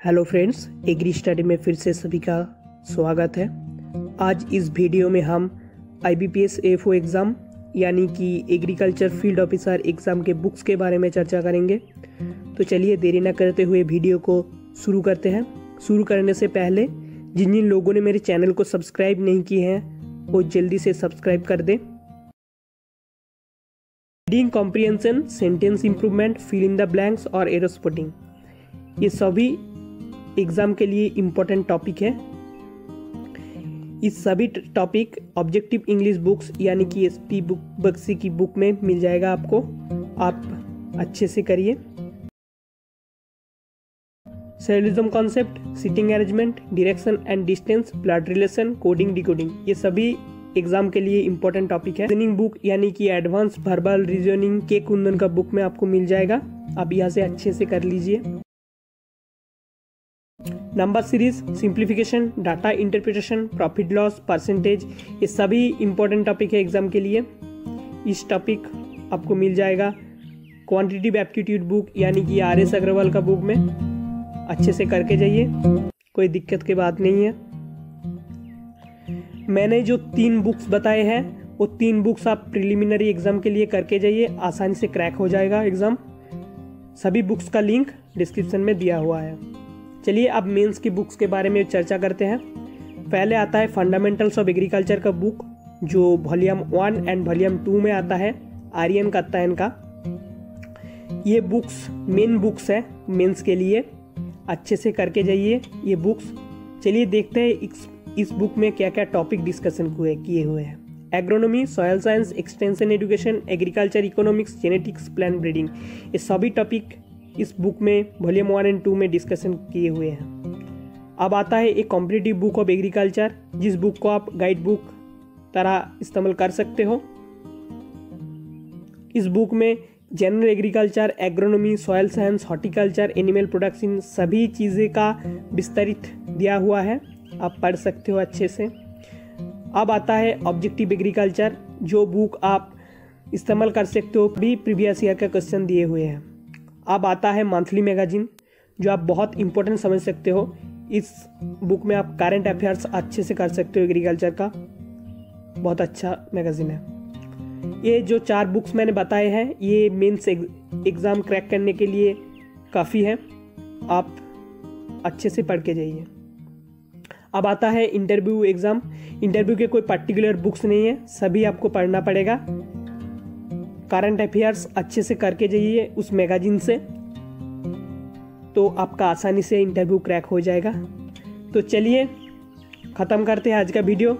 Hello friends, agree study में फिर से सभी का स्वागत है। आज इस वीडियो में हम आई बी एग्ज़ाम यानी कि एग्रीकल्चर फ़ील्ड ऑफिसर एग्ज़ाम के बुक्स के बारे में चर्चा करेंगे। तो चलिए देरी न करते हुए वीडियो को शुरू करते हैं। शुरू करने से पहले जिन जिन लोगों ने मेरे चैनल को सब्सक्राइब नहीं किए हैं, वो जल्दी से सब्सक्राइब कर दें। Reading comprehension sentence improvement fill in the blanks और एरोस्पोटिंग ये सभी एग्ज़ाम के लिए इम्पोर्टेंट टॉपिक है। इस सभी टॉपिक ऑब्जेक्टिव इंग्लिश बुक्स यानी कि एस पी बुक बक्सी की बुक में मिल जाएगा आपको। आप अच्छे से करिए। Syllogism concept sitting arrangement direction and distance blood relation coding decoding ये सभी एग्ज़ाम के लिए इंपॉर्टेंट टॉपिक है। रीजनिंग बुक यानी कि एडवांस वर्बल रीजनिंग के कुंदन का बुक में आपको मिल जाएगा। आप यहाँ से अच्छे से कर लीजिए। Number series simplification data interpretation profit loss percentage ये सभी इंपॉर्टेंट टॉपिक है एग्ज़ाम के लिए। इस टॉपिक आपको मिल जाएगा क्वांटिटिव एप्टीट्यूड बुक यानी कि आर एस अग्रवाल का बुक में। अच्छे से करके जाइए, कोई दिक्कत की बात नहीं है। मैंने जो तीन बुक्स बताए हैं, वो तीन बुक्स आप प्रिलिमिनरी एग्ज़ाम के लिए करके जाइए, आसानी से क्रैक हो जाएगा एग्ज़ाम सभी बुक्स का लिंक डिस्क्रिप्शन में दिया हुआ है। चलिए अब मेंस की बुक्स के बारे में चर्चा करते हैं। पहले आता है फंडामेंटल्स ऑफ़ एग्रीकल्चर का बुक, जो volume one and volume two में आता है, आर्यन कत्तायन का। ये बुक्स, मेन बुक्स है, मेंस के लिए। अच्छे से करके जाइए ये बुक्स। चलिए देखते हैं इस इस बुक में क्या क्या टॉपिक डिस्कशन हुए, किए हुए हैं। Agronomy soil science extension education agriculture economics genetics plant breeding ये सभी टॉपिक इस बुक में, वॉल्यूम वन एंड टू में डिस्कशन किए हुए हैं। अब आता है एक कॉम्पिटिटिव बुक ऑफ़ एग्रीकल्चर, जिस बुक को आप गाइड बुक तरह इस्तेमाल कर सकते हो। इस बुक में general agriculture agronomy soil science horticulture animal production सभी चीज़ें का विस्तारित दिया हुआ है। आप पढ़ सकते हो अच्छे से। अब आता है ऑब्जेक्टिव एग्रीकल्चर जो बुक आप इस्तेमाल कर सकते हो, भी प्रीवियस ईयर का क्वेश्चन दिए हुए हैं। अब आता है मंथली मैगजीन जो आप बहुत इंपॉर्टेंट समझ सकते हो। इस बुक में आप करंट अफेयर्स अच्छे से कर सकते हो एग्रीकल्चर का। बहुत अच्छा मैगजीन है। ये जो चार बुक्स मैंने बताए हैं, ये मेंस एग्ज़ाम क्रैक करने के लिए काफ़ी है। आप अच्छे से पढ़ के जाइए। अब आता है इंटरव्यू एग्ज़ाम इंटरव्यू के कोई पर्टिकुलर बुक्स नहीं है, सभी आपको पढ़ना पड़ेगा। करंट अफेयर्स अच्छे से करके जाइए उस मैगजीन से। तो आपका आसानी से इंटरव्यू क्रैक हो जाएगा। तो चलिए, ख़त्म करते हैं आज का वीडियो